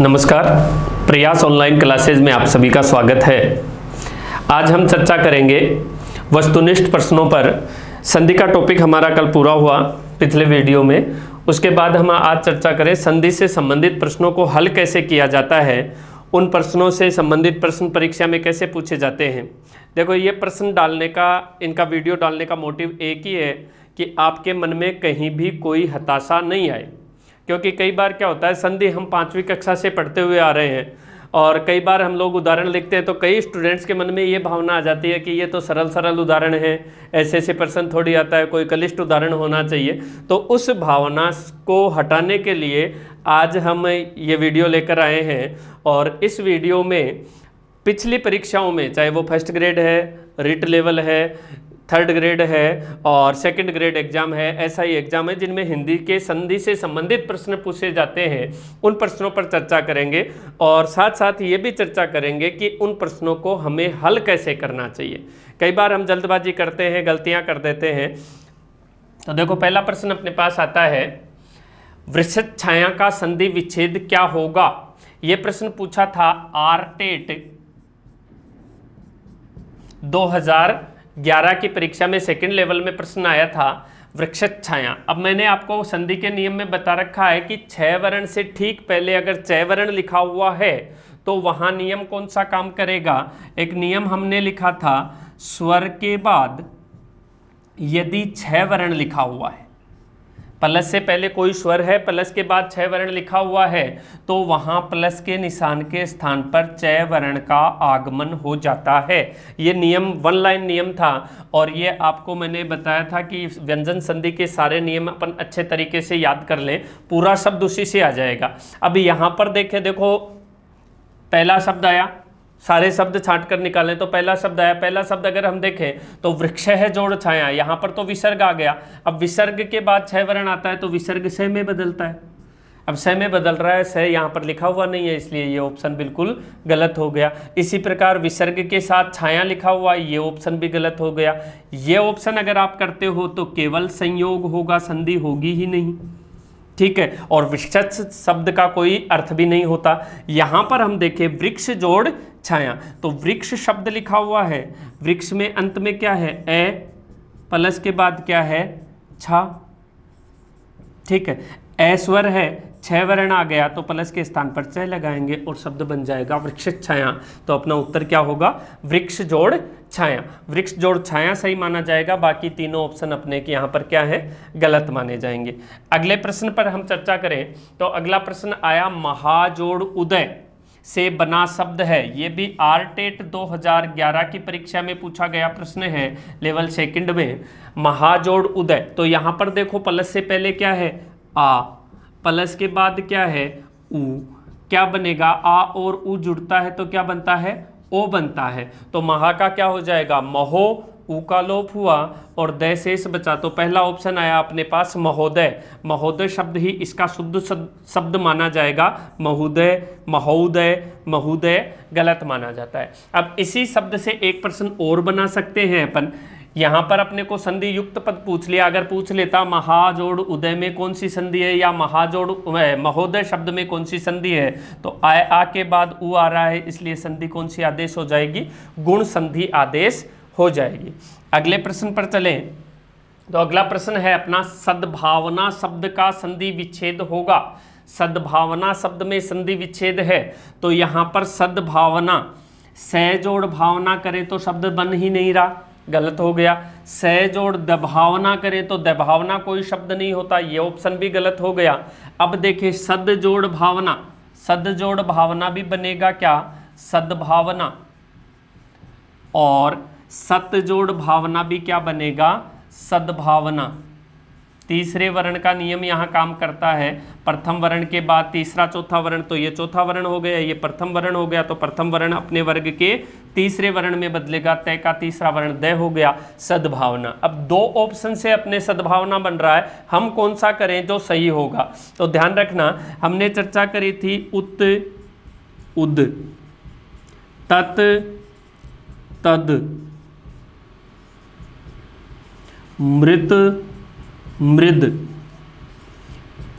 नमस्कार। प्रयास online classes में आप सभी का स्वागत है। आज हम चर्चा करेंगे वस्तुनिष्ठ प्रश्नों पर। संधि का टॉपिक हमारा कल पूरा हुआ पिछले वीडियो में। उसके बाद हम आज चर्चा करें संधि से संबंधित प्रश्नों को हल कैसे किया जाता है। उन प्रश्नों से संबंधित प्रश्न परीक्षा में कैसे पूछे जाते हैं। देखो, ये प्रश्न डालने का, इनका वीडियो डालने का मोटिव एक ही है कि आपके मन में कहीं भी कोई हताशा नहीं आए। क्योंकि कई बार क्या होता है, संधि हम पाँचवीं कक्षा से पढ़ते हुए आ रहे हैं और कई बार हम लोग उदाहरण लिखते हैं तो कई स्टूडेंट्स के मन में ये भावना आ जाती है कि ये तो सरल सरल उदाहरण है ऐसे ऐसे प्रश्न थोड़ी आता है, कोई कलिष्ट उदाहरण होना चाहिए। तो उस भावना को हटाने के लिए आज हम ये वीडियो लेकर आए हैं और इस वीडियो में पिछली परीक्षाओं में, चाहे वो फ़र्स्ट ग्रेड है रिट लेवल है थर्ड ग्रेड है और सेकंड ग्रेड एग्ज़ाम है ऐसा ही एग्ज़ाम है, जिनमें हिंदी के संधि से संबंधित प्रश्न पूछे जाते हैं। उन प्रश्नों पर चर्चा करेंगे और साथ साथ ये भी चर्चा करेंगे कि उन प्रश्नों को हमें हल कैसे करना चाहिए। कई बार हम जल्दबाजी करते हैं, गलतियाँ कर देते हैं। तो देखो, पहला प्रश्न अपने पास आता है वृक्ष छाया का संधि विच्छेद क्या होगा? ये प्रश्न पूछा था आरटेट 2000 ग्यारह की परीक्षा में सेकेंड लेवल में प्रश्न आया था वृक्ष छाया। अब मैंने आपको संधि के नियम में बता रखा है कि छह वर्ण से ठीक पहले अगर छह वर्ण लिखा हुआ है तो वहाँ नियम कौन सा काम करेगा? एक नियम हमने लिखा था, स्वर के बाद यदि छह वर्ण लिखा हुआ है प्लस से पहले कोई स्वर है, प्लस के बाद छह वर्ण लिखा हुआ है तो वहाँ प्लस के निशान के स्थान पर चय वर्ण का आगमन हो जाता है। ये नियम वन लाइन नियम था, और ये आपको मैंने बताया था कि व्यंजन संधि के सारे नियम अपन अच्छे तरीके से याद कर लें, पूरा शब्द उसी से आ जाएगा। अब यहाँ पर देखें, देखो, पहला शब्द आया सारे शब्द छांट कर निकालें तो पहला शब्द आया। पहला शब्द अगर हम देखें तो वृक्ष है जोड़ छाया। यहाँ पर तो विसर्ग आ गया। अब विसर्ग के बाद छह वर्ण आता है तो विसर्ग से में बदलता है। अब स में बदल रहा है स यहाँ पर लिखा हुआ नहीं है, इसलिए ये ऑप्शन बिल्कुल गलत हो गया। इसी प्रकार विसर्ग के साथ छाया लिखा हुआ है ये ऑप्शन भी गलत हो गया। ये ऑप्शन अगर आप करते हो तो केवल संयोग होगा, संधि होगी ही नहीं। ठीक है? और वृक्ष शब्द का कोई अर्थ भी नहीं होता। यहाँ पर हम देखें, वृक्ष जोड़ छाया। तो वृक्ष शब्द लिखा हुआ है। वृक्ष में अंत में क्या है? ए, प्लस के बाद क्या है? छा। ठीक है। ऐश्वर है छह वर्ण आ गया तो प्लस के स्थान पर चय लगाएँगे और शब्द बन जाएगा वृक्ष छाया। तो अपना उत्तर क्या होगा? वृक्ष जोड़ छाया। वृक्ष जोड़ छाया सही माना जाएगा। बाकी तीनों ऑप्शन अपने के यहाँ पर क्या है? गलत माने जाएँगे। अगले प्रश्न पर हम चर्चा करें। तो अगला प्रश्न आया, महाजोड़ उदय। से बना शब्द है। ये भी आर टेट 2011 की परीक्षा में पूछा गया प्रश्न है लेवल सेकंड में। महाजोड़ उदय। तो यहाँ पर देखो, प्लस से पहले क्या है? आ। प्लस के बाद क्या है? उ। क्या बनेगा? आ और उ जुड़ता है तो क्या बनता है? ओ बनता है। तो महा का क्या हो जाएगा? महो उ का लोप हुआ और दय शेष बचा। तो पहला ऑप्शन आया अपने पास महोदय। महोदय शब्द ही इसका शुद्ध शब्द माना जाएगा। महोदय महोदय महोदय गलत माना जाता है। अब इसी शब्द से एक प्रश्न और बना सकते हैं अपन। यहाँ पर अपने को संधि युक्त पद पूछ लिया। अगर पूछ लेता महाजोड़ उदय में कौन सी संधि है या महाजोड़ महोदय शब्द में कौन सी संधि है तो आ, आ के बाद उ आ रहा है इसलिए संधि कौन सी आदेश हो जाएगी? गुण संधि आदेश हो जाएगी। अगले प्रश्न पर चलें। तो अगला प्रश्न है, अपना सद्भावना शब्द का संधि विच्छेद होगा। सद्भावना शब्द में संधि विच्छेद है तो यहाँ पर सद्भावना सहजोड़ भावना करे तो शब्द बन ही नहीं रहा, गलत हो गया। सह जोड़ दभावना करें तो दभावना कोई शब्द नहीं होता, ये ऑप्शन भी गलत हो गया। अब देखिए सद जोड़ भावना सद जोड़ भावना भी बनेगा क्या? सद्भावना। और सत जोड़ भावना भी क्या बनेगा? सद्भावना। तीसरे वर्ण का नियम यहाँ काम करता है। प्रथम वर्ण के बाद तीसरा, चौथा वर्ण तो ये चौथा वर्ण हो गया, ये प्रथम वर्ण हो गया तो प्रथम वर्ण अपने वर्ग के तीसरे वर्ण में बदलेगा, तय का तीसरा वर्ण दय हो गया, सद्भावना। अब दो ऑप्शन से अपने सद्भावना बन रहा है। हम कौन सा करें जो सही होगा? तो ध्यान रखना, हमने चर्चा करी थी उत, उद। तत्, तद। मृत, मृद।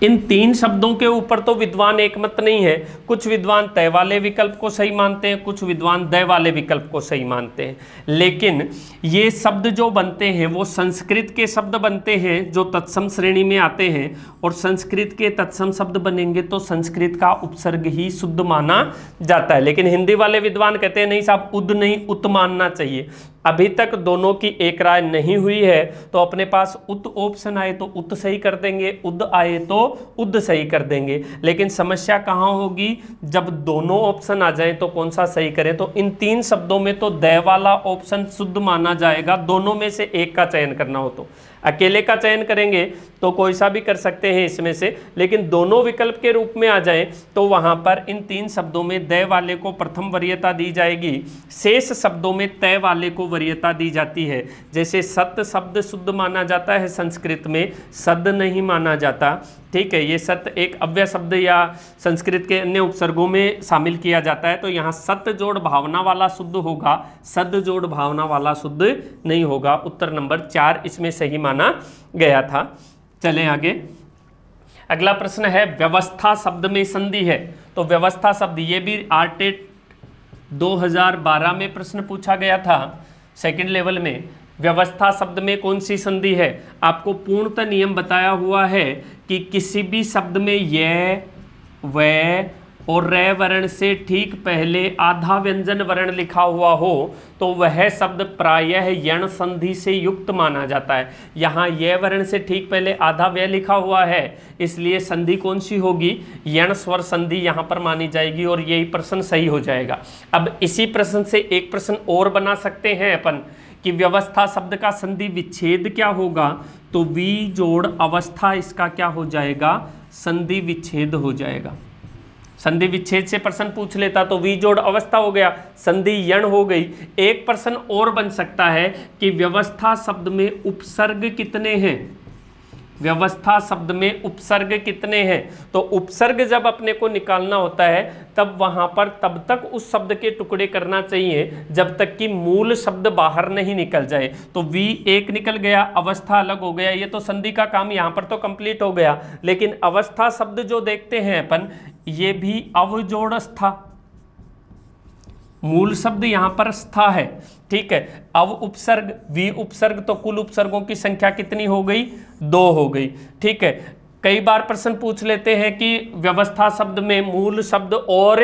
इन तीन शब्दों के ऊपर तो विद्वान एक मत नहीं है। कुछ विद्वान तय वाले विकल्प को सही मानते हैं, कुछ विद्वान दय वाले विकल्प को सही मानते हैं। लेकिन ये शब्द जो बनते हैं, वो संस्कृत के शब्द बनते हैं, जो तत्सम श्रेणी में आते हैं। और संस्कृत के तत्सम शब्द बनेंगे तो संस्कृत का उपसर्ग ही शुद्ध माना जाता है। लेकिन हिंदी वाले विद्वान कहते हैं, नहीं साहब, उद नहीं, उत मानना चाहिए। अभी तक दोनों की एक राय नहीं हुई है तो अपने पास उत ऑप्शन आए तो उत सही कर देंगे, उद आए तो उद सही कर देंगे। लेकिन समस्या कहाँ होगी? जब दोनों ऑप्शन आ जाए तो कौन सा सही करें? तो इन तीन शब्दों में तो दय वाला ऑप्शन शुद्ध माना जाएगा। दोनों में से एक का चयन करना हो तो। अकेले का चयन करेंगे तो कोई सा भी कर सकते हैं इसमें से, लेकिन दोनों विकल्प के रूप में आ जाए तो वहाँ पर इन तीन शब्दों में दय वाले को प्रथम वरीयता दी जाएगी। शेष शब्दों में तय वाले को वरीयता दी जाती है। जैसे सत्य शब्द शुद्ध माना जाता है संस्कृत में, सद नहीं माना जाता। ठीक है, ये सत्य एक अव्यय शब्द या संस्कृत के अन्य उपसर्गों में शामिल किया जाता है तो यहाँ सत जोड़ भावना वाला शुद्ध होगा, सद जोड़ भावना वाला शुद्ध नहीं होगा, उत्तर नंबर चार इसमें सही माना गया था। चलें आगे। अगला प्रश्न है, व्यवस्था शब्द में संधि है तो व्यवस्था शब्द, ये भी आर्टेट 2012 में प्रश्न पूछा गया था सेकंड लेवल में। व्यवस्था शब्द में कौन सी संधि है? आपको पूर्णतः नियम बताया हुआ है कि किसी भी शब्द में यह व और रे वर्ण से ठीक पहले आधा व्यंजन वर्ण लिखा हुआ हो तो वह शब्द प्रायः यण संधि से युक्त माना जाता है। यहाँ यह वर्ण से ठीक पहले आधा व्यय लिखा हुआ है, इसलिए संधि कौन सी होगी? यण स्वर संधि यहाँ पर मानी जाएगी और यही प्रश्न सही हो जाएगा। अब इसी प्रश्न से एक प्रश्न और बना सकते हैं अपन, कि व्यवस्था शब्द का संधि विच्छेद क्या होगा? तो वी जोड़ अवस्था इसका क्या हो जाएगा? संधि विच्छेद हो जाएगा। संधि विच्छेद से प्रश्न पूछ लेता तो वी जोड़ अवस्था हो गया। संधि यण हो गई। एक प्रश्न और बन सकता है कि व्यवस्था शब्द में उपसर्ग कितने हैं? व्यवस्था शब्द में उपसर्ग कितने हैं? तो उपसर्ग जब अपने को निकालना होता है, तब वहाँ पर तब तक उस शब्द के टुकड़े करना चाहिए, जब तक कि मूल शब्द बाहर नहीं निकल जाए। तो वी एक निकल गया, अवस्था अलग हो गया, ये तो संधि का काम यहाँ पर तो कंप्लीट हो गया। लेकिन अवस्था शब्द जो देखते हैं अपन, ये भी अवजोड़ स्था मूल शब्द यहाँ पर स्था है। ठीक है अब उपसर्ग, वी उपसर्ग तो कुल उपसर्गों की संख्या कितनी हो गई? दो हो गई। ठीक है, कई बार प्रश्न पूछ लेते हैं कि व्यवस्था शब्द में मूल शब्द और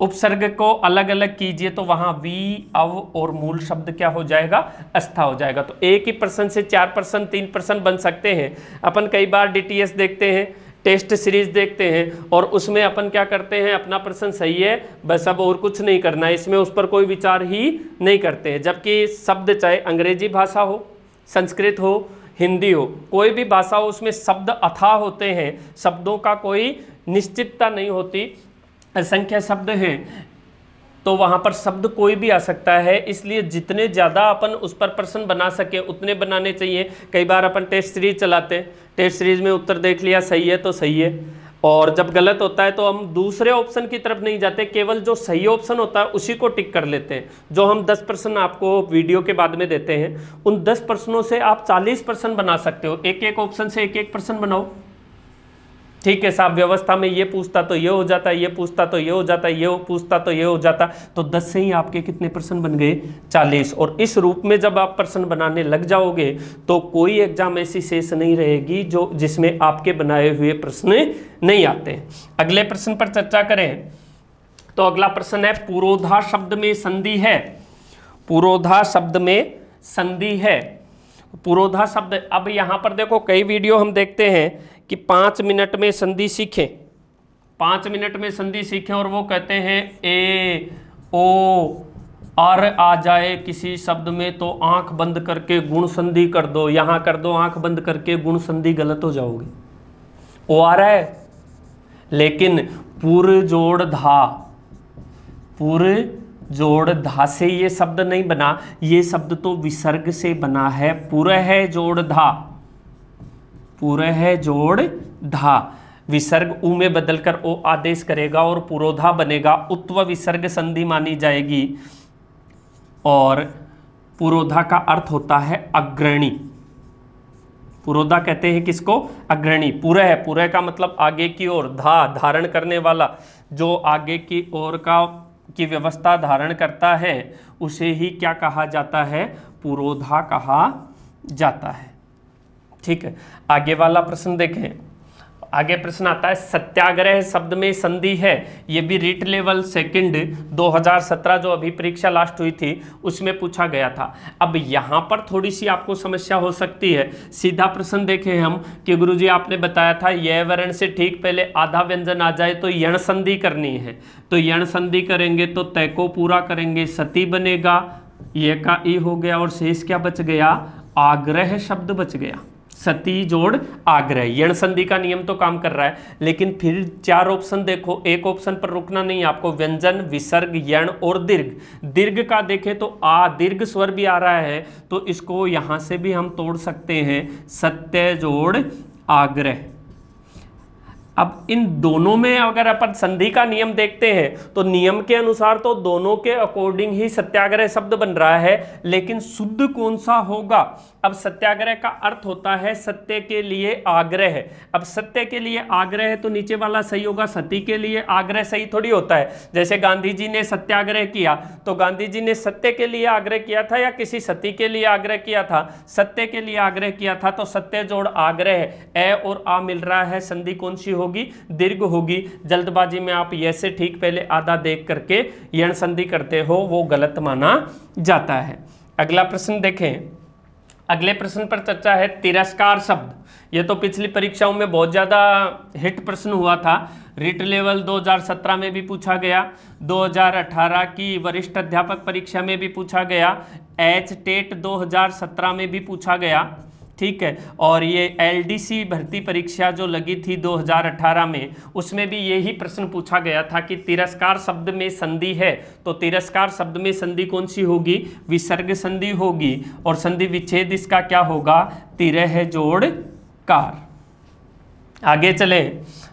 उपसर्ग को अलग अलग कीजिए तो वहाँ वी, अव और मूल शब्द क्या हो जाएगा? अस्था हो जाएगा। तो एक ही प्रश्न से चार प्रश्न, तीन प्रश्न बन सकते हैं। अपन कई बार डीटीएस देखते हैं टेस्ट सीरीज़ देखते हैं और उसमें अपन क्या करते हैं, अपना प्रश्न सही है, बस अब और कुछ नहीं करना है इसमें उस पर कोई विचार ही नहीं करते हैं, जबकि शब्द चाहे अंग्रेज़ी भाषा हो, संस्कृत हो, हिंदी हो, कोई भी भाषा हो, उसमें शब्द अथाह होते हैं, शब्दों का कोई निश्चितता नहीं होती, असंख्य शब्द हैं तो वहाँ पर शब्द कोई भी आ सकता है, इसलिए जितने ज़्यादा अपन उस पर प्रश्न बना सके, उतने बनाने चाहिए। कई बार अपन टेस्ट सीरीज़ चलाते टेस्ट सीरीज़ में उत्तर देख लिया, सही है तो सही है। और जब गलत होता है तो हम दूसरे ऑप्शन की तरफ़ नहीं जाते, केवल जो सही ऑप्शन होता है उसी को टिक कर लेते हैं, जो हम 10 प्रश्न आपको वीडियो के बाद में देते हैं। उन 10 प्रश्नों से आप 40 प्रश्न बना सकते हो एक एक ऑप्शन से एक एक प्रश्न बनाओ। ठीक है साहब, व्यवस्था में ये पूछता तो ये हो जाता, ये पूछता तो ये हो जाता, ये पूछता तो ये हो जाता। तो दस से ही आपके कितने प्रश्न बन गए? चालीस। और इस रूप में जब आप प्रश्न बनाने लग जाओगे तो कोई एग्ज़ाम ऐसी शेष नहीं रहेगी जो जिसमें आपके बनाए हुए प्रश्न नहीं आते। अगले प्रश्न पर चर्चा करें। तो अगला प्रश्न है, पुरोधा शब्द में संधि है। पुरोधा शब्द में संधि है। पुरोधा शब्द। अब यहाँ पर देखो, कई वीडियो हम देखते हैं कि पाँच मिनट में संधि सीखें। पाँच मिनट में संधि सीखें और वो कहते हैं, ए, ओ आर आ जाए किसी शब्द में तो आँख बंद करके गुण संधि कर दो। यहाँ कर दो, आँख बंद करके गुण संधि गलत हो जाओगे। ओ आ रहा है। लेकिन पुर जोड़ धा। पुर जोड़ धा से ये शब्द नहीं बना, ये शब्द तो विसर्ग से बना है। पुर है जोड़ धा। पूरे है जोड़ धा। विसर्ग उ में बदलकर ओ आदेश करेगा और पुरोधा बनेगा। उत्व विसर्ग संधि मानी जाएगी। और पुरोधा का अर्थ होता है अग्रणी। पुरोधा कहते हैं किसको? अग्रणी। पूरा है। पूरा का मतलब आगे की ओर, धा, धारण करने वाला। जो आगे की ओर का की व्यवस्था धारण करता है, उसे ही क्या कहा जाता है? पुरोधा कहा जाता है। ठीक है, आगे वाला प्रश्न देखें। आगे प्रश्न आता है, सत्याग्रह शब्द में संधि है, ये भी रीट लेवल सेकंड 2017 जो अभी परीक्षा लास्ट हुई थी, उसमें पूछा गया था। अब यहाँ पर थोड़ी सी आपको समस्या हो सकती है। सीधा प्रश्न देखें हम कि गुरुजी आपने बताया था, यह वर्ण से ठीक पहले आधा व्यंजन आ जाए तो यण संधि करनी है। तो यण संधि करेंगे तो तय को पूरा करेंगे, सती बनेगा, ये का ई हो गया और शेष क्या बच गया? आग्रह शब्द बच गया। सती जोड़ आग्रह। यण संधि का नियम तो काम कर रहा है, लेकिन फिर चार ऑप्शन देखो। एक ऑप्शन पर रुकना नहीं, आपको व्यंजन, विसर्ग, यण और दीर्घ। दीर्घ का देखें तो आ, दीर्घ स्वर भी आ रहा है तो इसको यहाँ से भी हम तोड़ सकते हैं। सत्य जोड़ आग्रह। अब इन दोनों में अगर अपन संधि का नियम देखते हैं तो नियम के अनुसार तो दोनों के अकॉर्डिंग ही सत्याग्रह शब्द बन रहा है, लेकिन शुद्ध कौन सा होगा? अब सत्याग्रह का अर्थ होता है सत्य के लिए आग्रह। अब सत्य के लिए आग्रह है तो नीचे वाला सही होगा, सती के लिए आग्रह सही थोड़ी होता है। जैसे गांधी जी ने सत्याग्रह किया तो गांधी जी ने सत्य के लिए आग्रह किया था या किसी सती के लिए आग्रह किया था? सत्य के लिए आग्रह किया था तो सत्य जोड़ आग्रह। ए और आ मिल रहा है, संधि कौन सी होगी? दीर्घ होगी। जल्दबाजी में आप ये ठीक पहले आधा देख करके यण संधि करते हो, वो गलत माना जाता है। अगला प्रश्न देखें। अगले प्रश्न पर चर्चा है, तिरस्कार शब्द। ये तो पिछली परीक्षाओं में बहुत ज़्यादा हिट प्रश्न हुआ था। रिट लेवल 2017 में भी पूछा गया 2018 की वरिष्ठ अध्यापक परीक्षा में भी पूछा गया, एच टेट 2017 में भी पूछा गया। ठीक है। और ये एलडीसी भर्ती परीक्षा जो लगी थी 2018 में, उसमें भी यही प्रश्न पूछा गया था कि तिरस्कार शब्द में संधि है तो तिरस्कार शब्द में संधि कौन सी होगी? विसर्ग संधि होगी। और संधि विच्छेद इसका क्या होगा? तिरह जोड़ कार। आगे चले।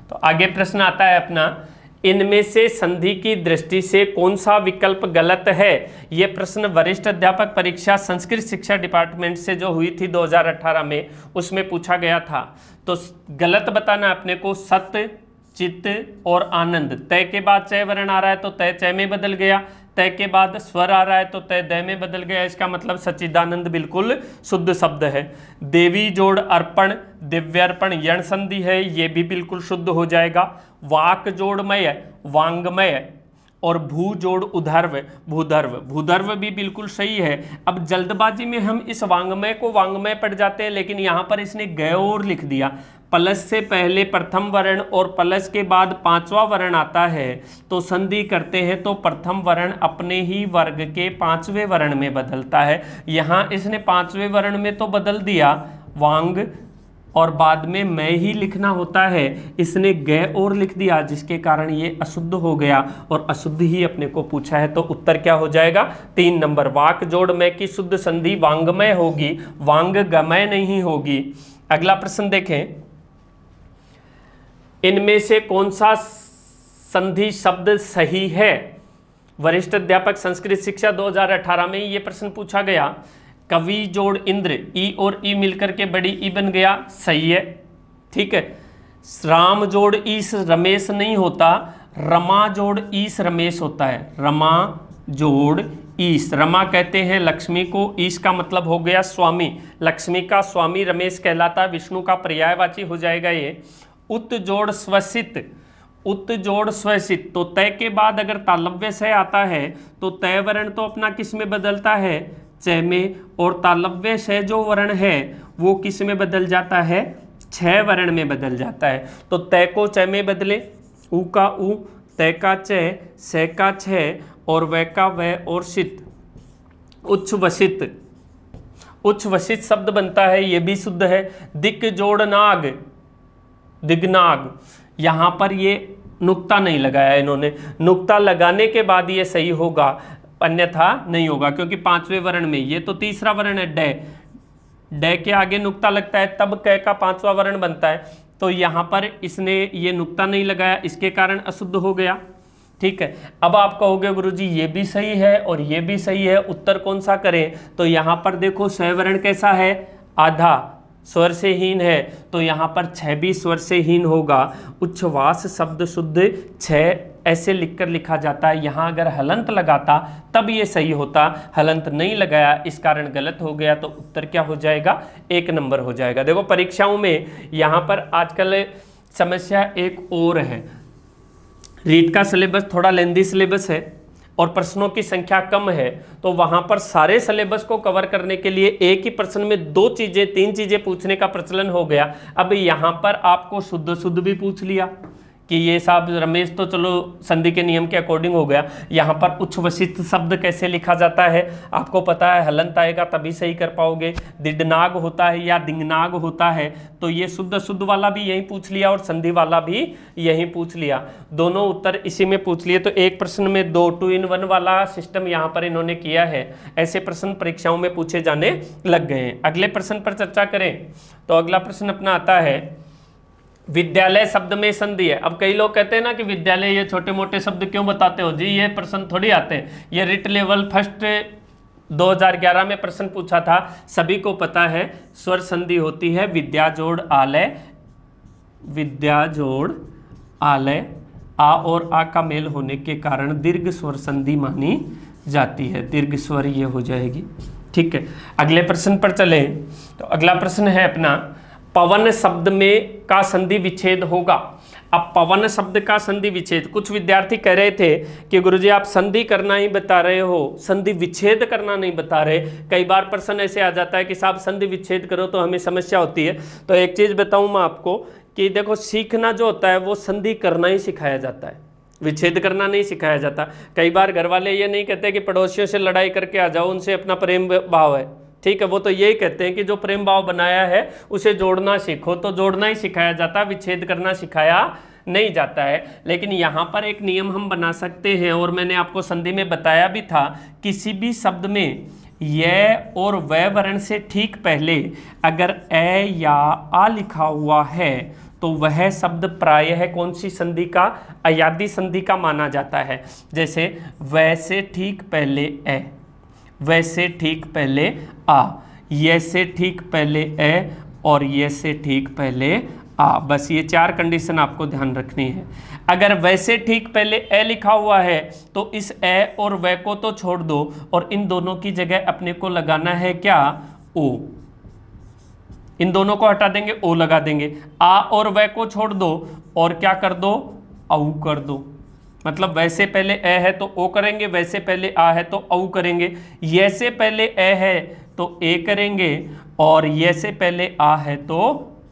तो आगे प्रश्न आता है अपना इनमें से संधि की दृष्टि से कौन सा विकल्प गलत है? ये प्रश्न वरिष्ठ अध्यापक परीक्षा संस्कृत शिक्षा डिपार्टमेंट से जो हुई थी 2018 में, उसमें पूछा गया था। तो गलत बताना अपने को सत्य, चित्त और आनंद। तय के बाद चय वर्ण आ रहा है तो तय चय में बदल गया। तय के बाद स्वर आ रहा है तो तय दय में बदल गया। इसका मतलब सच्चिदानंद बिल्कुल शुद्ध शब्द है। देवी जोड़ अर्पण, दिव्यर्पण, यण संधि है, ये भी बिल्कुल शुद्ध हो जाएगा। वाक जोड़मय, वांगमय और भू जोड़ उधर्व, भूधर्व। भूधर्व भी बिल्कुल सही है। अब जल्दबाजी में हम इस वांगमय को वांगमय पढ़ जाते हैं, लेकिन यहाँ पर इसने गयोर लिख दिया। प्लस से पहले प्रथम वर्ण और प्लस के बाद पांचवा वर्ण आता है तो संधि करते हैं तो प्रथम वर्ण अपने ही वर्ग के पाँचवें वर्ण में बदलता है। यहाँ इसने पाँचवें वर्ण में तो बदल दिया, वांग, और बाद में मैं ही लिखना होता है। इसने ग और लिख दिया, जिसके कारण ये अशुद्ध हो गया, और अशुद्ध ही अपने को पूछा है तो उत्तर क्या हो जाएगा? तीन नंबर, वाक जोड़ में की शुद्ध संधि वांगमय होगी, वांग गमय नहीं होगी। अगला प्रश्न देखें। इनमें से कौन सा संधि शब्द सही है? वरिष्ठ अध्यापक, संस्कृत शिक्षा 2018 में ये प्रश्न पूछा गया। कवि जोड़ इंद्र, ई और ई मिलकर के बड़ी ई बन गया। सही है, ठीक है। राम जोड़ ईस रमेश नहीं होता, रमा जोड़ ईस रमेश होता है। रमा जोड़ ईस, रमा कहते हैं लक्ष्मी को, ईस का मतलब हो गया स्वामी। लक्ष्मी का स्वामी रमेश कहलाता, विष्णु का पर्यायवाची हो जाएगा ये। उत जोड़ स्वसित उत जोड़ स्वसित। तो तय के बाद अगर तालव्य से आता है तो तय वर्ण तो अपना किसमें बदलता है? चय में। और तालव्य से जो वर्ण है, वो किसमें बदल जाता है? छह वर्ण में बदल जाता है। तो तय को चय में बदले। उ का उ, तय का चय स का छह और वह का वह और सित। उच्च वसित। उच्च वसित शब्द बनता है, ये भी शुद्ध है। दिक जोड़ नाग। दिग्नाग। यहाँ पर ये नुक्ता नहीं लगाया इन्होंने। नुक्ता लगाने के बाद ये सही होगा, अन्यथा नहीं होगा, क्योंकि पाँचवें वर्ण में, ये तो तीसरा वर्ण है, डे। डे के आगे नुक्ता लगता है, तब क का पांचवा वर्ण बनता है। तो यहाँ पर इसने ये नुक्ता नहीं लगाया, इसके कारण अशुद्ध हो गया। ठीक है, अब आप कहोगे, गुरुजी, ये भी सही है और ये भी सही है, उत्तर कौन सा करें? तो यहाँ पर देखो स्वर्ण कैसा है? आधा। स्वर से हीन है तो यहाँ पर छह भी स्वर से हीन होगा। उच्छ्वास शब्द शुद्ध छह ऐसे लिखकर लिखा जाता है, यहाँ अगर हलंत लगाता, तब ये सही होता। हलंत नहीं लगाया, इस कारण गलत हो गया तो उत्तर क्या हो जाएगा? एक नंबर हो जाएगा। देखो, परीक्षाओं में यहाँ पर आजकल समस्या एक और है। रीट का सिलेबस थोड़ा लेंदी सिलेबस है। और प्रश्नों की संख्या कम है तो वहाँ पर सारे सिलेबस को कवर करने के लिए एक ही प्रश्न में दो चीज़ें, तीन चीज़ें पूछने का प्रचलन हो गया। अब यहाँ पर आपको शुद्ध शुद्ध भी पूछ लिया। कि ये साहब रमेश तो चलो संधि के नियम के अकॉर्डिंग हो गया। यहाँ पर उच्च उच्छ्वसित शब्द कैसे लिखा जाता है? आपको पता है, हलंत आएगा तभी सही कर पाओगे। दिडनाग होता है या दिंगनाग होता है तो ये शुद्ध शुद्ध वाला भी यही पूछ लिया और संधि वाला भी यही पूछ लिया। दोनों उत्तर इसी में पूछ लिए तो एक प्रश्न में दो टू इन वन वाला सिस्टम यहाँ पर इन्होंने किया है। ऐसे प्रश्न परीक्षाओं में पूछे जाने लग गए हैं। अगले प्रश्न पर चर्चा करें तो अगला प्रश्न अपना आता है विद्यालय शब्द में संधि है। अब कई लोग कहते हैं ना कि विद्यालय ये छोटे मोटे शब्द क्यों बताते हो? जी, ये प्रश्न थोड़ी आते हैं। ये रिट लेवल फ़र्स्ट 2011 में प्रश्न पूछा था। सभी को पता है, स्वर संधि होती है विद्या जोड़ आलय विद्या जोड़ आलय, आ और आ का मेल होने के कारण दीर्घ स्वर संधि मानी जाती है। दीर्घ स्वर ये हो जाएगी। ठीक है, अगले प्रश्न पर चले। तो अगला प्रश्न है अपना। पवन शब्द में का संधि विच्छेद होगा। अब पवन शब्द का संधि विच्छेद, कुछ विद्यार्थी कह रहे थे कि गुरुजी आप संधि करना ही बता रहे हो, संधि विच्छेद करना नहीं बता रहे। कई बार प्रश्न ऐसे आ जाता है कि साहब संधि विच्छेद करो तो हमें समस्या होती है। तो एक चीज़ बताऊँ मैं आपको कि देखो, सीखना जो होता है वो संधि करना ही सिखाया जाता है। विच्छेद करना नहीं सिखाया जाता। कई बार घर वाले ये नहीं कहते कि पड़ोसियों से लड़ाई करके आ जाओ, उनसे अपना प्रेम भाव है। ठीक है, वो तो यही कहते हैं कि जो प्रेम भाव बनाया है, उसे जोड़ना सीखो। तो जोड़ना ही सिखाया जाता है विच्छेद करना सिखाया नहीं जाता है। लेकिन यहाँ पर एक नियम हम बना सकते हैं, और मैंने आपको संधि में बताया भी था, किसी भी शब्द में य और व वर्ण से ठीक पहले अगर ए या आ लिखा हुआ है तो वह शब्द प्राय है कौन सी संधि का? अयादी संधि का माना जाता है। जैसे वैसे ठीक पहले ए वैसे ठीक पहले आ ये से ठीक पहले ए और ये से ठीक पहले आ। बस ये चार कंडीशन आपको ध्यान रखनी है। अगर वैसे ठीक पहले ए लिखा हुआ है तो इस ए और वे को तो छोड़ दो और इन दोनों की जगह अपने को लगाना है क्या? ओ। इन दोनों को हटा देंगे, ओ लगा देंगे। आ और वे को छोड़ दो और क्या कर दो? औ कर दो। मतलब वैसे पहले ए है तो ओ करेंगे, वैसे पहले आ है तो औ करेंगे। ये पहले ए है तो ए करेंगे और ये पहले आ है तो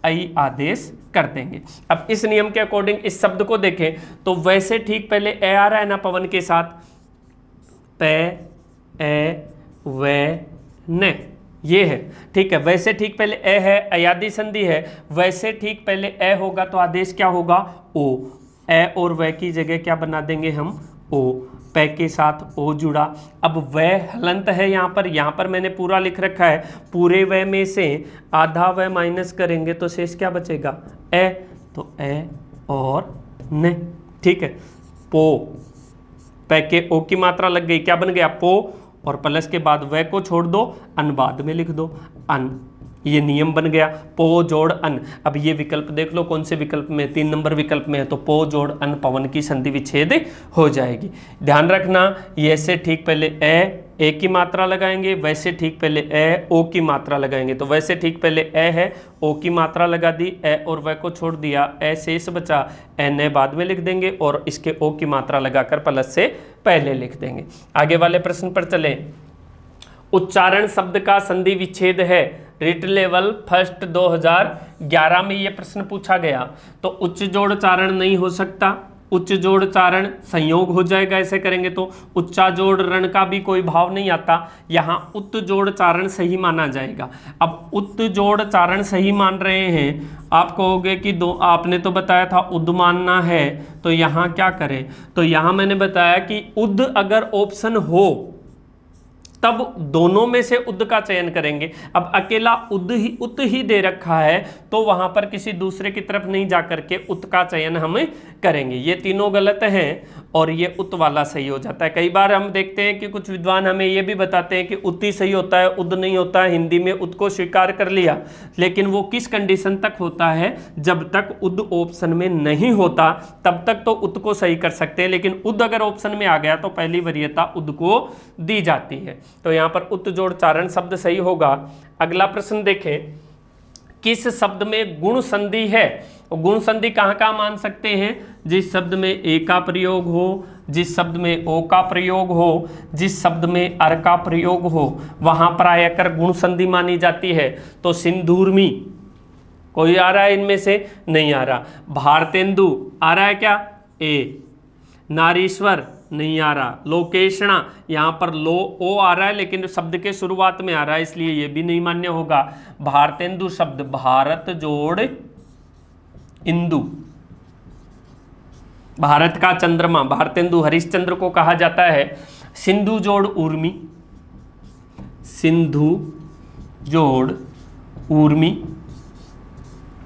आई आदेश कर देंगे। अब इस नियम के अकॉर्डिंग इस शब्द को देखें तो वैसे ठीक पहले ए आ रहा है ना पवन के साथ? पे ए वे, न। ये है। ठीक है, वैसे ठीक पहले ए है अयादी संधि है। वैसे ठीक पहले ए होगा तो आदेश क्या होगा? ओ। ए और वह की जगह क्या बना देंगे हम? ओ, पै के साथ ओ जुड़ा। अब वह हलंत है यहाँ पर। यहाँ पर मैंने पूरा लिख रखा है। पूरे वह में से आधा वह माइनस करेंगे तो शेष क्या बचेगा? ए तो ए और न। ठीक है। पो। पै के ओ की मात्रा लग गई। क्या बन गया? पो। और प्लस के बाद वह को छोड़ दो। अन बाद में लिख दो। अन ये नियम बन गया, पो, जोड़, अन। अब ये विकल्प देख लो, कौन से विकल्प में, तीन नंबर विकल्प में है तो पो, जोड़, अन, पवन की संधि विच्छेद हो जाएगी। ध्यान रखना, ये से ठीक पहले ए ए की मात्रा लगाएँगे, वैसे ठीक पहले ए, ओ की मात्रा लगाएँगे। तो वैसे ठीक पहले ए है, ओ की मात्रा लगा दी, ए और वह को छोड़ दिया, ए शेष बचा एन ए बाद में लिख देंगे और इसके ओ की मात्रा लगाकर प्लस से पहले लिख देंगे। आगे वाले प्रश्न पर चले। उच्चारण शब्द का संधि विच्छेद है। रिट लेवल फ़र्स्ट 2011 में यह प्रश्न पूछा गया। तो उच्च जोड़ चारण नहीं हो सकता। उच्च जोड़ चारण संयोग हो जाएगा, ऐसे करेंगे तो। उच्चा जोड़ रण का भी कोई भाव नहीं आता। यहाँ जोड़ चारण सही माना जाएगा। अब उत्त जोड़ चारण सही मान रहे हैं। आप कहोगे कि दो, आपने तो बताया था उद मानना है। तो यहाँ क्या करें? तो यहाँ मैंने बताया कि उद अगर ऑप्शन हो तब दोनों में से उद का चयन करेंगे। अब अकेला उद ही, उत ही दे रखा है तो वहाँ पर किसी दूसरे की तरफ़ नहीं जाकर के उत का चयन हम करेंगे। ये तीनों गलत हैं। और ये उत वाला सही हो जाता है। कई बार हम देखते हैं कि कुछ विद्वान हमें ये भी बताते हैं कि उत ही सही होता है, उद नहीं होता है हिंदी में उत को स्वीकार कर लिया। लेकिन वो किस कंडीशन तक होता है? जब तक उद ऑप्शन में नहीं होता, तब तक तो उत को सही कर सकते हैं। लेकिन उद अगर ऑप्शन में आ गया तो पहली वरीयता उद को दी जाती है। तो यहाँ पर उत जोड़ चारण शब्द सही होगा। अगला प्रश्न देखें। किस शब्द में गुण संधि है? गुण संधि कहाँ कहाँ मान सकते हैं? जिस शब्द में ए का प्रयोग हो, जिस शब्द में ओ का प्रयोग हो, जिस शब्द में अर का प्रयोग हो, वहाँ पर आयकर गुण संधि मानी जाती है। तो सिंधूर्मी, कोई आ रहा है इनमें से? नहीं आ रहा। भारतेंदु, आ रहा है क्या? ए। नारीश्वर नहीं आ रहा। लोकेशणा, यहाँ पर लो, ओ आ रहा है, लेकिन शब्द के शुरुआत में आ रहा है, इसलिए ये भी नहीं मान्य होगा। भारतेंदु शब्द, भारत जोड़ इंदु। भारत का चंद्रमा, भारतेंदु हरिश्चंद्र को कहा जाता है। सिंधु जोड़ उर्मी, सिंधु जोड़ उर्मी।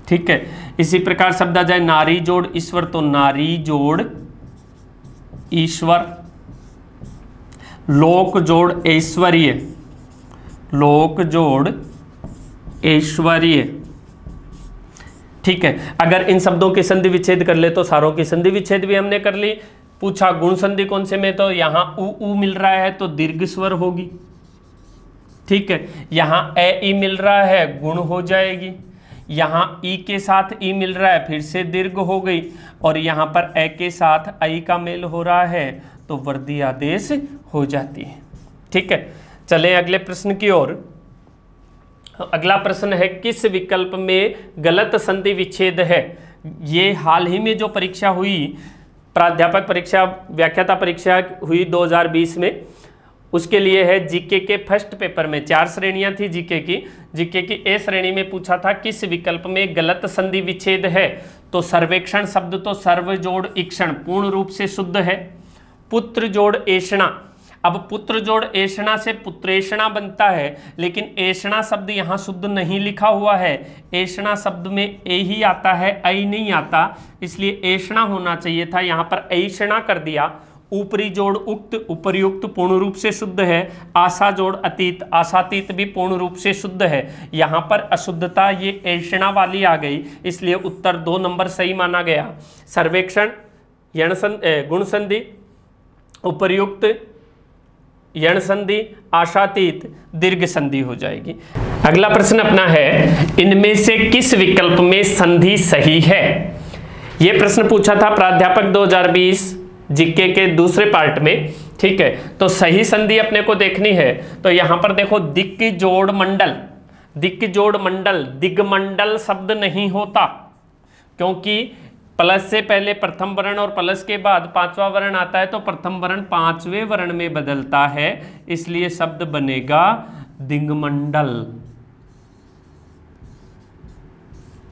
ठीक है, इसी प्रकार शब्द आ जाए, नारी जोड़ ईश्वर तो नारी जोड़ ईश्वर। लोक जोड़ ऐश्वर्य। लोक जोड़ ऐश्वर्य। ठीक है, अगर इन शब्दों के संधि विच्छेद कर ले तो सारों की संधि विच्छेद भी हमने कर ली। पूछा, गुण संधि कौन से में तो यहाँ उ उ मिल रहा है तो दीर्घ स्वर होगी। ठीक है, यहाँ ए ई मिल रहा है, गुण हो जाएगी। यहाँ ई के साथ ई मिल रहा है, फिर से दीर्घ हो गई और यहाँ पर ए के साथ आई का मेल हो रहा है तो वर्दी आदेश हो जाती है। ठीक है, चलें अगले प्रश्न की ओर। अगला प्रश्न है, किस विकल्प में गलत संधि विच्छेद है? ये हाल ही में जो परीक्षा हुई, प्राध्यापक परीक्षा, व्याख्याता परीक्षा हुई 2020 में उसके लिए है जीके के फ़र्स्ट पेपर में। चार श्रेणियाँ थी जीके की। जीके की ए श्रेणी में पूछा था, किस विकल्प में गलत संधि विच्छेद है? तो सर्वेक्षण शब्द तो सर्व जोड़ ईक्षण, पूर्ण रूप से शुद्ध है। पुत्र जोड़ एषणा अब पुत्र जोड़ ऐषणा से पुत्रेषणा बनता है, लेकिन ऐषणा शब्द यहाँ शुद्ध नहीं लिखा हुआ है। ऐषणा शब्द में ए ही आता है, ऐ नहीं आता, इसलिए ऐषणा होना चाहिए था। यहाँ पर ऐषणा कर दिया। ऊपरी जोड़ उक्त, उपरयुक्त पूर्ण रूप से शुद्ध है, आशा जोड़ अतीत, आशातीत भी पूर्ण रूप से शुद्ध है। यहाँ पर अशुद्धता ये ऐषणा वाली आ गई, इसलिए उत्तर दो नंबर सही माना गया। सर्वेक्षण गुण संधि उपर्युक्त यण संधि आशातीत दीर्घ संधि हो जाएगी। अगला प्रश्न अपना है, इनमें से किस विकल्प में संधि सही है? यह प्रश्न पूछा था प्राध्यापक 2020 जीके के दूसरे पार्ट में, ठीक है? तो सही संधि अपने को देखनी है। तो यहाँ पर देखो दिक् जोड़ मंडल। दिक् जोड़ मंडल, दिग्मंडल शब्द नहीं होता। क्योंकि प्लस से पहले प्रथम वर्ण और प्लस के बाद पांचवा वर्ण आता है तो प्रथम वर्ण पाँचवें वर्ण में बदलता है। इसलिए शब्द बनेगा दिंगमंडल।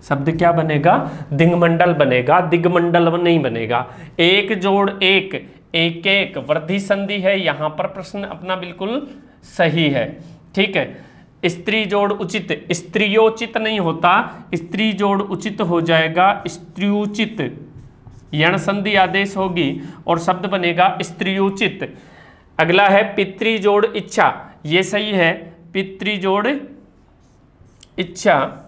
शब्द क्या बनेगा? दिंगमंडल बनेगा। दिग्मंडल नहीं बनेगा। एक जोड़ एक एक एक वृद्धि संधि है। यहाँ पर प्रश्न अपना बिल्कुल सही है। ठीक है? स्त्री जोड़ उचित, स्त्रियोचित नहीं होता। स्त्री जोड़ उचित हो जाएगा, स्त्रियोचित। यण संधि आदेश होगी और शब्द बनेगा स्त्रियोचित। अगला है पितृ जोड़ इच्छा। ये सही है। पितृ जोड़ इच्छा।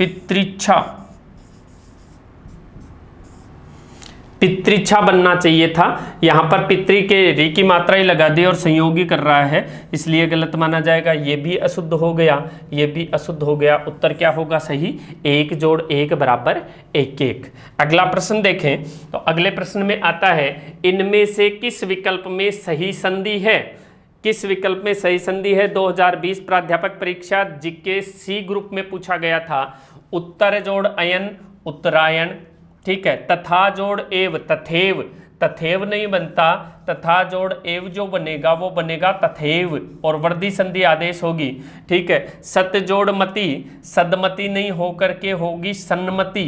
पितृच्छा। पितृच्छा बनना चाहिए था। यहाँ पर पितृ के री की मात्रा ही लगा दी और संयोगी कर रहा है। इसलिए गलत माना जाएगा, ये भी अशुद्ध हो गया, ये भी अशुद्ध हो गया। उत्तर क्या होगा सही? एक जोड़ एक बराबर एक एक। अगला प्रश्न देखें। तो अगले प्रश्न में आता है, इनमें से किस विकल्प में सही संधि है? किस विकल्प में सही संधि है? 2020 प्राध्यापक परीक्षा जीके सी ग्रुप में पूछा गया था। उत्तर जोड़ अयन, उत्तरायण, ठीक है तथा जोड़ एव, तथेव तथेव नहीं बनता तथा जोड़ एव जो बनेगा, वो बनेगा तथेव, और वर्दी संधि आदेश होगी, ठीक है सत्य जोड़ मति, सदमति नहीं होकर के होगी सन्मति,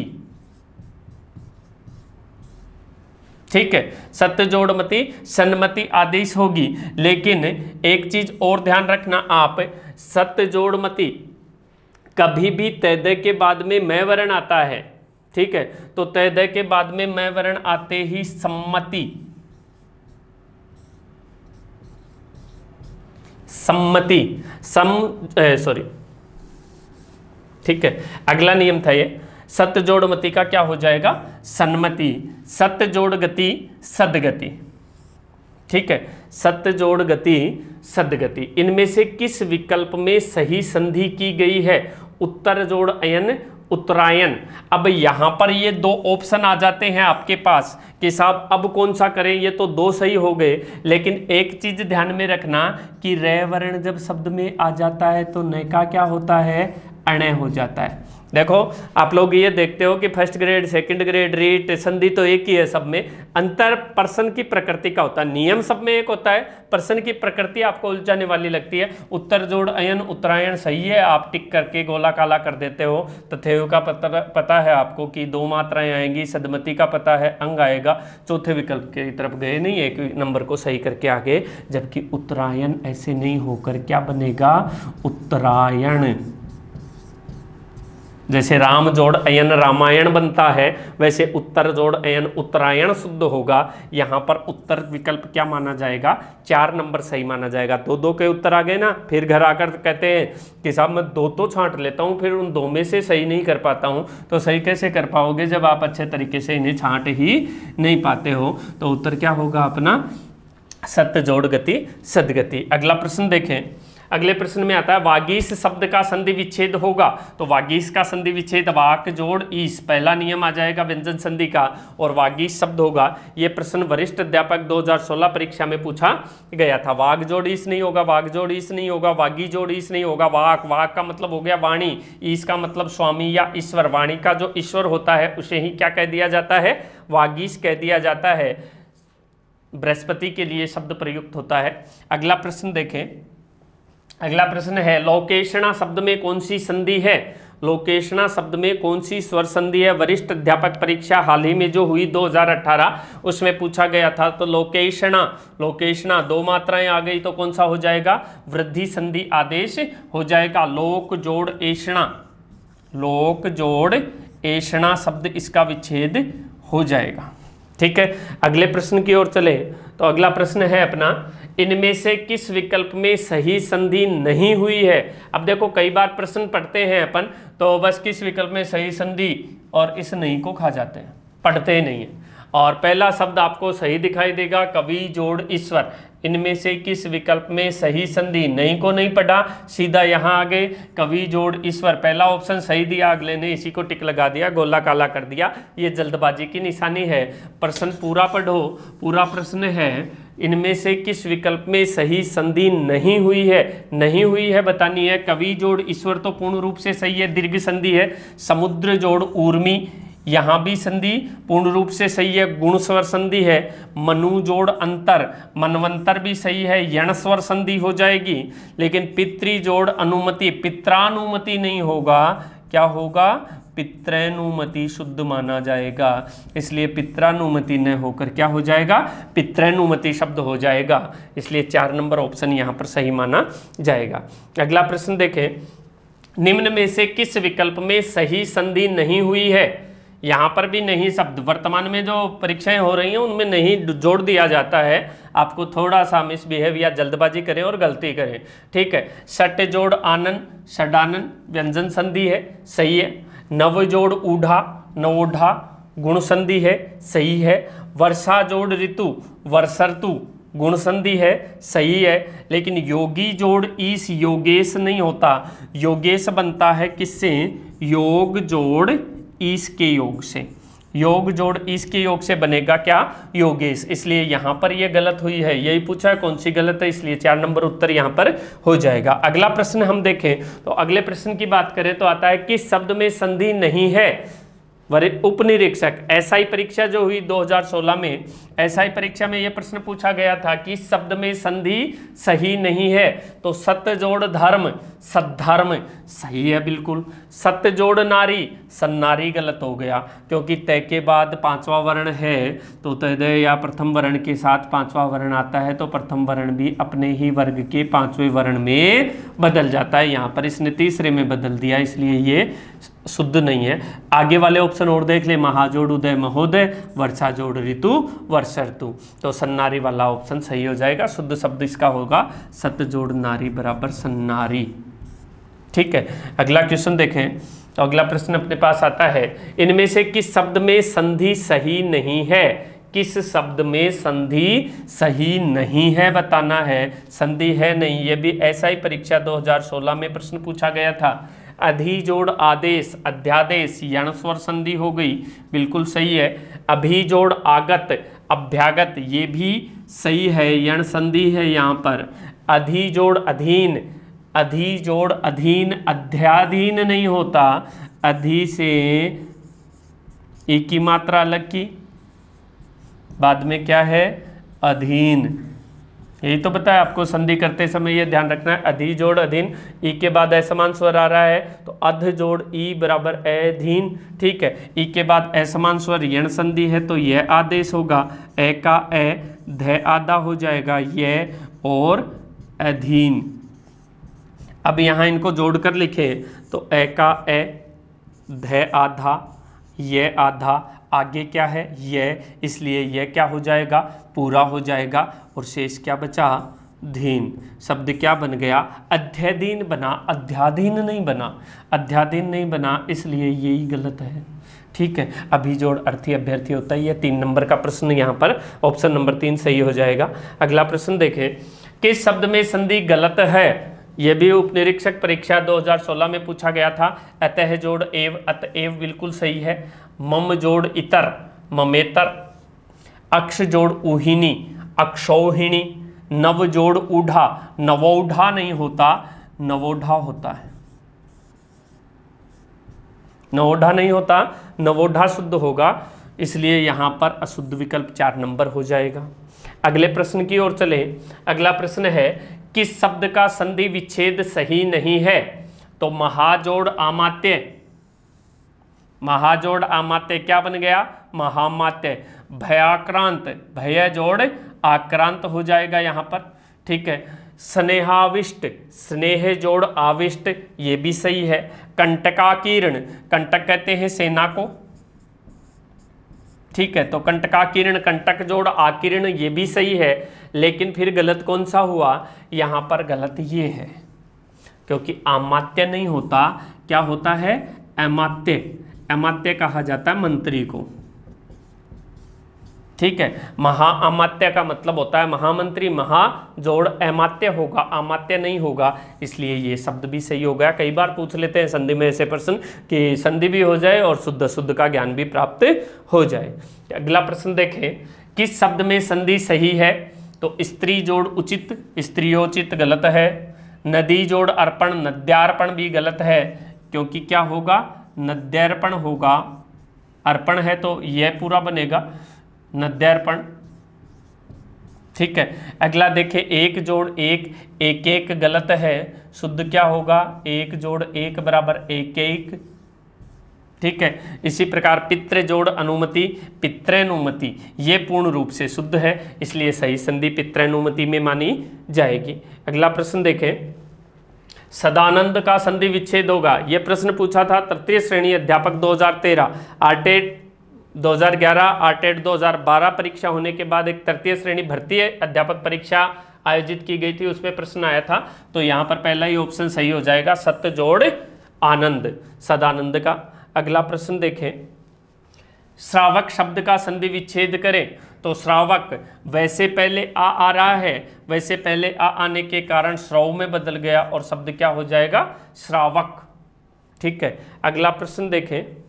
ठीक है सत्य जोड़मति सन्मति आदेश होगी, लेकिन एक चीज़ और ध्यान रखना आप सत्य जोड़मति कभी भी तैदय के बाद में मैं वर्ण आता है। ठीक है? तो तय दय के बाद में मैं वर्ण आते ही सम्मति। सम्मति। सम सॉरी ठीक है? अगला नियम था ये। सत्य जोड़ मति का क्या हो जाएगा? सन्मति। सत्य जोड़ गति, सदगति। ठीक है? सत्य जोड़ गति, सदगति। इनमें से किस विकल्प में सही संधि की गई है? उत्तर जोड़ अयन उत्तरायण अब यहाँ पर ये दो ऑप्शन आ जाते हैं आपके पास कि साहब, अब कौन सा करें? ये तो दो सही हो गए। लेकिन एक चीज़ ध्यान में रखना कि रे वर्ण जब शब्द में आ जाता है तो नैका क्या होता है? अणय हो जाता है। देखो, आप लोग ये देखते हो कि first grade second grade REET, संधि तो एक ही है सब में। अंतर पर्सन की प्रकृति का होता है। नियम सब में एक होता है। पर्सन की प्रकृति आपको उलझाने वाली लगती है। उत्तर जोड़, अयन, उत्तरायण, सही है। आप टिक करके गोला काला कर देते हो। तथेव का पता पता है आपको कि दो मात्राएँ आएँगी। सदमति का पता है, अंग आएगा। चौथे विकल्प की तरफ़ गए नहीं, एक नंबर को सही करके आगे। जबकि उत्तरायण ऐसे नहीं होकर क्या बनेगा? उत्तरायण। जैसे राम जोड़ अयन रामायण बनता है, वैसे उत्तर जोड़ अयन उत्तरायण शुद्ध होगा। यहाँ पर उत्तर विकल्प क्या माना जाएगा? चार नंबर सही माना जाएगा। दो दो के उत्तर आ गए ना, फिर घर आकर कहते हैं कि साहब मैं दो तो छांट लेता हूँ, फिर उन दो में से सही नहीं कर पाता हूँ। तो सही कैसे कर पाओगे जब आप अच्छे तरीके से इन्हें छांट ही नहीं पाते हो? तो उत्तर क्या होगा अपना? सत्य जोड़ गति, सदगति। अगला प्रश्न देखें। अगले प्रश्न में आता है, वागीस शब्द का संधि विच्छेद होगा? तो वागीस का संधि विच्छेद, वाक जोड़ ईस, पहला नियम आ जाएगा व्यंजन संधि का, और वागीस शब्द होगा। ये प्रश्न वरिष्ठ अध्यापक 2016 परीक्षा में पूछा गया था। वाग जोड़ ईस नहीं होगा वाग जोड़ ईस नहीं होगा, वागी जोड़ ईस नहीं होगा, वाक वाक का मतलब हो गया वाणी। ईस का मतलब स्वामी या ईश्वर। वाणी का जो ईश्वर होता है, उसे ही क्या कह दिया जाता है? वागीस कह दिया जाता है। बृहस्पति के लिए शब्द प्रयुक्त होता है। अगला प्रश्न देखें। अगला प्रश्न है, लोकेशणा शब्द में कौन सी संधि है? लोकेशणा शब्द में कौन सी स्वर संधि है? वरिष्ठ अध्यापक परीक्षा हाल ही में जो हुई 2018 उसमें पूछा गया था तो लोकेशणा लोकेशणा, दो मात्राएँ आ गई तो कौन सा हो जाएगा? वृद्धि संधि आदेश हो जाएगा, लोक जोड़ एषणा लोक जोड़ एषणा शब्द इसका विच्छेद हो जाएगा। ठीक है, अगले प्रश्न की ओर चले तो अगला प्रश्न है अपना इनमें से किस विकल्प में सही संधि नहीं हुई है? अब देखो, कई बार प्रश्न पढ़ते हैं अपन तो बस किस विकल्प में सही संधि और इस नहीं को खा जाते हैं? पढ़ते नहीं है। और पहला शब्द आपको सही दिखाई देगा, कवि जोड़ ईश्वर। इनमें से किस विकल्प में सही संधि नहीं को नहीं पढ़ा? सीधा यहाँ आ गए कवि जोड़ ईश्वर। पहला ऑप्शन सही दिया, अगले ने इसी को टिक लगा दिया, गोला काला कर दिया। ये जल्दबाजी की निशानी है। प्रश्न पूरा पढ़ो, पूरा प्रश्न है इनमें से किस विकल्प में सही संधि नहीं हुई है? नहीं हुई है, बतानी है, कवि जोड़ ईश्वर तो पूर्ण रूप से सही है, दीर्घ संधि है। समुद्र जोड़ ऊर्मी, यहाँ भी संधि, पूर्ण रूप से सही है गुण स्वर संधि है। मनु जोड़ अंतर, मनवंतर भी सही है यण स्वर संधि हो जाएगी। लेकिन पितृ जोड़ अनुमति, पित्रानुमति नहीं होगा। क्या होगा? पित्रैनुमति शुद्ध माना जाएगा। इसलिए पित्रानुमति न होकर क्या हो जाएगा? पित्रैनुमति शब्द हो जाएगा। इसलिए चार नंबर ऑप्शन यहाँ पर सही माना जाएगा। अगला प्रश्न देखें। निम्न में से किस विकल्प में सही संधि नहीं हुई है? यहाँ पर भी नहीं शब्द। वर्तमान में जो परीक्षाएँ हो रही हैं, उनमें नहीं जोड़ दिया जाता है। आपको थोड़ा सा मिसबिहेव या जल्दबाजी करें और गलती करें। ठीक है? सट जोड़ आनंद षडानन व्यंजन संधि है। सही है। नव जोड़ ऊढ़ा, नवोढ़ा गुणसंधि है, सही है। वर्षा जोड़ ऋतु, वर्षर्तु गुणसंधि है, सही है। लेकिन योगी जोड़ ईस योगेश नहीं होता। योगेश बनता है किससे? योग जोड़ ईस के योग से। योग जोड़ इसके योग से बनेगा क्या? योगेश। इसलिए यहाँ पर यह गलत हुई है। यही पूछा है, कौन सी गलत है? इसलिए चार नंबर उत्तर यहाँ पर हो जाएगा। अगला प्रश्न हम देखें। तो अगले प्रश्न की बात करें तो आता है किस शब्द में संधि नहीं है। उपनिरीक्षक एसआई परीक्षा जो हुई 2016 में एसआई परीक्षा में यह प्रश्न पूछा गया था कि शब्द में संधि सही नहीं है। तो सत्य जोड़ धर्म, सद्धर्म सही है बिल्कुल। सत्य जोड़ नारी, सन्नारी गलत हो गया, क्योंकि तय के बाद पांचवा वर्ण है तो तय या प्रथम वर्ण के साथ पांचवा वर्ण आता है तो प्रथम वर्ण भी अपने ही वर्ग के पाँचवें वर्ण में बदल जाता है। यहाँ पर इसने तीसरे में बदल दिया, इसलिए ये शुद्ध नहीं है। आगे वाले ऑप्शन और देख ले, महाजोड़ उदय महोदय वर्षा जोड़ ऋतु वर्ष ऋतु तो सन्नारी वाला ऑप्शन सही हो जाएगा। शुद्ध शब्द इसका होगा सत जोड़ नारी बराबर सन्नारी। ठीक है? अगला क्वेश्चन देखें। तो अगला प्रश्न अपने पास आता है। इनमें से किस शब्द में संधि सही नहीं है? किस शब्द में संधि सही नहीं है बताना है। संधि है नहीं, ये भी ऐसा ही परीक्षा 2016 में प्रश्न पूछा गया था। अधिजोड़ आदेश, अध्यादेश, यणस्वर संधि हो गई। बिल्कुल सही है। अभिजोड़ आगत, अभ्यागत, ये भी सही है। यण संधि है यहाँ पर। अधिजोड़ अधीन अधिजोड़ अधीन, अध्याधीन नहीं होता। अधि से एक की मात्रा अलग की। बाद में क्या है? अधीन। यही तो पता है आपको संधि करते समय ये ध्यान रखना है। अधि जोड़ अधीन, ई के बाद असमान स्वर आ रहा है तो अध जोड़ ई बराबर अधीन ठीक है? ई के बाद असमान स्वर यण संधि है तो यह आदेश होगा। ए का ए, ध आधा हो जाएगा यह और अधीन। अब यहाँ इनको जोड़कर लिखे। तो ए का ए, ध आधा, ये आधा आगे क्या है? यह इसलिए यह क्या हो जाएगा? पूरा हो जाएगा। और शेष क्या बचा? धीन। शब्द क्या बन गया? अध्याधीन बना। अध्याधीन नहीं बना। अध्याधीन नहीं बना, इसलिए यही गलत है। ठीक है? अभी जोड़ अर्थी अभ्यर्थी होता है ये तीन नंबर का प्रश्न यहाँ पर ऑप्शन नंबर तीन सही हो जाएगा। अगला प्रश्न देखें। किस शब्द में संधि गलत है? यह भी उपनिरीक्षक परीक्षा 2016 में पूछा गया था, अतः जोड़ एव अतएव बिल्कुल सही है। मम जोड़ इतर, ममेतर, अक्ष जोड़ उहिनी, अक्षौहिणी, नव जोड़ ऊढ़ा, नवोढ़ा नहीं होता, नवोढ़ा होता है। नवोढ़ा नहीं होता, नवोढ़ा शुद्ध होगा, इसलिए यहाँ पर अशुद्ध विकल्प चार नंबर हो जाएगा। अगले प्रश्न की ओर चले। अगला प्रश्न है किस शब्द का संधि विच्छेद सही नहीं है? तो महाजोड़ आमात्य। महाजोड़ आमात्य क्या बन गया? महामात्य। भयाक्रांत। भय जोड़ आक्रांत हो जाएगा यहाँ पर। ठीक है? स्नेहाविष्ट। स्नेह जोड़ आविष्ट, ये भी सही है। कंटकाकीर्ण। कंटक कहते हैं सेना को। ठीक है? तो कंटकाकीर्ण कंटक जोड़ आकीर्ण, ये भी सही है। लेकिन फिर गलत कौन सा हुआ? यहाँ पर गलत ये है। क्योंकि अमात्य नहीं होता, क्या होता है? अमात्य। अमात्य कहा जाता है मंत्री को। ठीक है? महाअमात्य का मतलब होता है महामंत्री। महा जोड़ अमात्य होगा अमात्य नहीं होगा। इसलिए ये शब्द भी सही हो गया। कई बार पूछ लेते हैं संधि में ऐसे प्रश्न कि संधि भी हो जाए और शुद्ध शुद्ध का ज्ञान भी प्राप्त हो जाए। अगला प्रश्न देखें, किस शब्द में संधि सही है? तो स्त्री जोड़ उचित, स्त्रियोचित गलत है। नदी जोड़ अर्पण, नद्यार्पण भी गलत है, क्योंकि क्या होगा? नद्यार्पण होगा। अर्पण है तो यह पूरा बनेगा। नद्यार्पण, ठीक है। अगला देखे, एक जोड़ एक एक एक गलत है। शुद्ध क्या होगा? एक जोड़ एक बराबर एक एक। ठीक है? इसी प्रकार पित्र जोड़ अनुमति, पित्रनुमति, ये पूर्ण रूप से शुद्ध है, इसलिए सही संधि पित्रनुमति में मानी जाएगी। अगला प्रश्न देखें। सदानंद का संधि विच्छेद होगा। यह प्रश्न पूछा था तृतीय श्रेणी अध्यापक 2013 आर्टेट 2011 आर्टेट 2012 परीक्षा होने के बाद एक तृतीय श्रेणी भर्ती अध्यापक परीक्षा आयोजित की गई थी, उसमें प्रश्न आया था। तो यहाँ पर पहला ही ऑप्शन सही हो जाएगा, सत्य जोड़ आनंद, सदानंद का। अगला प्रश्न देखें। श्रावक शब्द का संधि विच्छेद करें। तो श्रावक, वैसे पहले आ आ रहा है, वैसे पहले आ आने के कारण श्रव में बदल गया और शब्द क्या हो जाएगा? श्रावक। ठीक है, अगला प्रश्न देखें।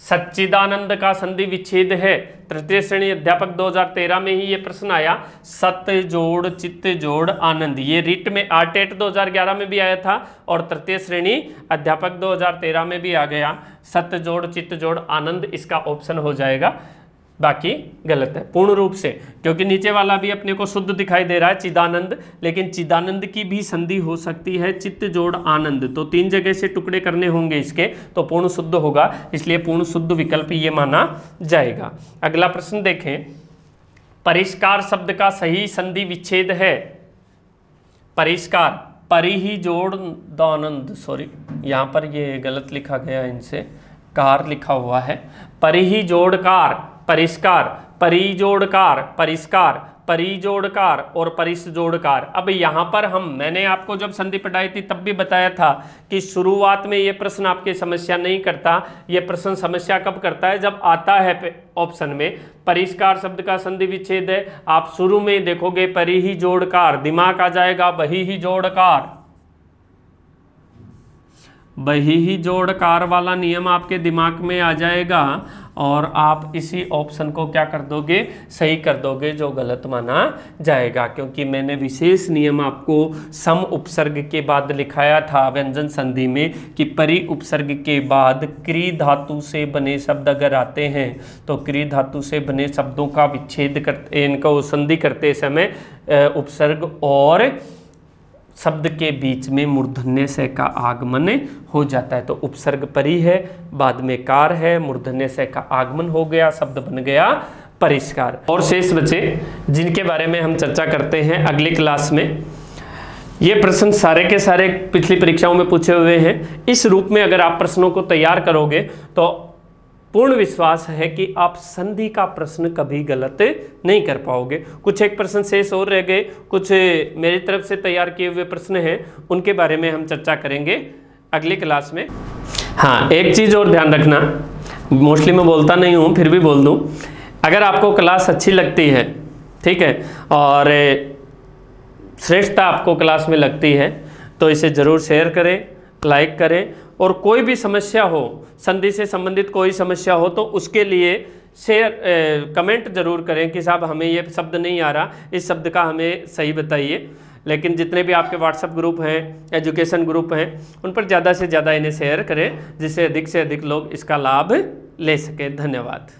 सच्चिदानंद का संधि विच्छेद है। तृतीय श्रेणी अध्यापक 2013 में ही ये प्रश्न आया, सत्य जोड़, चित्त जोड़, आनंद। ये रिट में आर्ट आर्टेट 2011 में भी आया था और तृतीय श्रेणी अध्यापक 2013 में भी आ गया। सत्य जोड़, चित्त जोड़, आनंद, इसका ऑप्शन हो जाएगा। बाकी गलत है, पूर्ण रूप से। क्योंकि नीचे वाला भी अपने को शुद्ध दिखाई दे रहा है, चिदानंद। लेकिन चिदानंद की भी संधि हो सकती है, चित्त जोड़ आनंद। तो तीन जगह से टुकड़े करने होंगे इसके तो पूर्ण शुद्ध होगा, इसलिए पूर्ण शुद्ध विकल्प ये माना जाएगा। अगला प्रश्न देखें। परिष्कार शब्द का सही संधि विच्छेद है। परिष्कार परि ही जोड़ दानंद सॉरी यहाँ पर ये गलत लिखा गया इनसे, कार लिखा हुआ है। परि ही जोड़ कार परिष्कार, परिजोड़कार परिष्कार, परिजोड़कार और परिसजोड़कार अब यहाँ पर हम, मैंने आपको जब संधि पढ़ाई थी, तब भी बताया था कि शुरुआत में ये प्रश्न आपकी समस्या नहीं करता। ये प्रश्न समस्या कब करता है? जब आता है ऑप्शन में। परिष्कार शब्द का संधि विच्छेद है। आप शुरू में देखोगे, परि ही जोड़कार, दिमाग आ जाएगा, वही ही जोड़कार। वही ही जोड़कार वाला नियम आपके दिमाग में आ जाएगा और आप इसी ऑप्शन को क्या कर दोगे? सही कर दोगे, जो गलत माना जाएगा। क्योंकि मैंने विशेष नियम आपको सम उपसर्ग के बाद लिखाया था व्यंजन संधि में कि परि उपसर्ग के बाद क्री धातु से बने शब्द अगर आते हैं तो क्री धातु से बने शब्दों का विच्छेद करते, इनको संधि करते समय उपसर्ग और शब्द के बीच में मूर्धन्य से का आगमन हो जाता है। तो उपसर्ग परी है बाद में कार है, मूर्धन्य से का आगमन हो गया, शब्द बन गया परिष्कार। और शेष बचे, जिनके बारे में हम चर्चा करते हैं अगली क्लास में। ये प्रश्न सारे के सारे पिछली परीक्षाओं में पूछे हुए हैं। इस रूप में अगर आप प्रश्नों को तैयार करोगे तो पूर्ण विश्वास है कि आप संधि का प्रश्न कभी गलत नहीं कर पाओगे। कुछ एक प्रश्न शेष और रह गए। कुछ मेरी तरफ़ से तैयार किए हुए प्रश्न हैं, उनके बारे में हम चर्चा करेंगे अगली क्लास में। हाँ एक चीज़ और ध्यान रखना। मोस्टली मैं बोलता नहीं हूँ, फिर भी बोल दूँ। अगर आपको क्लास अच्छी लगती है, ठीक है, और श्रेष्ठता आपको क्लास में लगती है तो इसे ज़रूर शेयर करें लाइक करें और कोई भी समस्या हो, संधि से संबंधित कोई समस्या हो तो उसके लिए शेयर कमेंट ज़रूर करें कि साहब हमें ये शब्द नहीं आ रहा, इस शब्द का हमें सही बताइए। लेकिन जितने भी आपके व्हाट्सएप ग्रुप हैं एजुकेशन ग्रुप हैं, उन पर ज़्यादा से ज़्यादा इन्हें शेयर करें, जिससे अधिक से अधिक लोग इसका लाभ ले सकें। धन्यवाद।